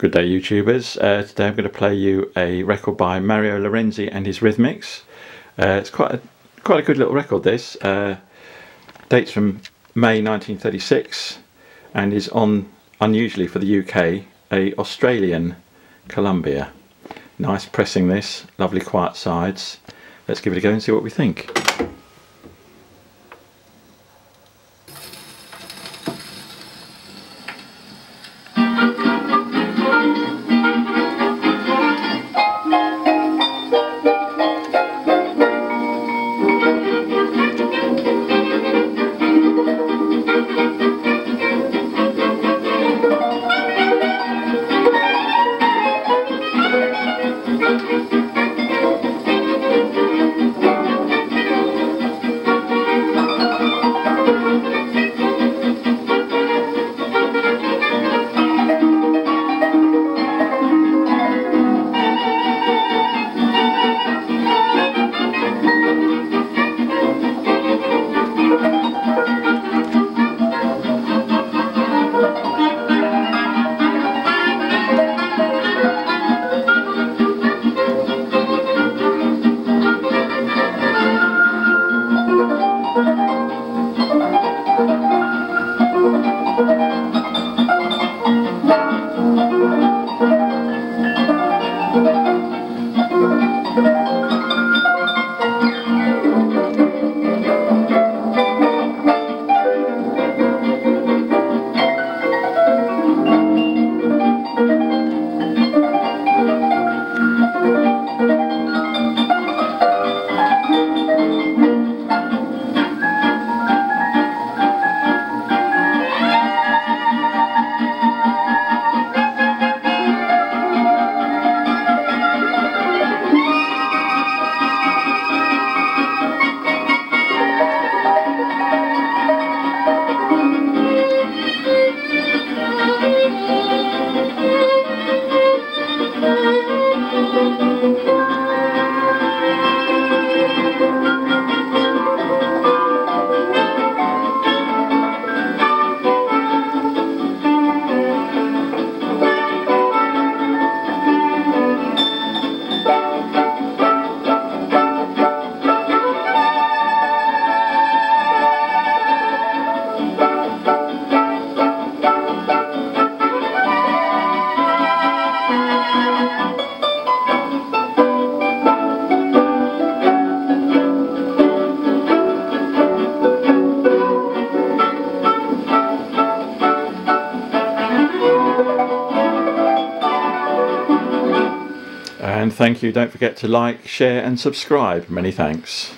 Good day YouTubers. Uh, today I'm going to play you a record by Mario Lorenzi and his Rhythmics. Uh, it's quite a, quite a good little record this. Uh, dates from May 1936 and is on, unusually for the UK, a Australian Columbia. Nice pressing this, lovely quiet sides. Let's give it a go and see what we think. And thank you. Don't forget to like, share and subscribe. Many thanks.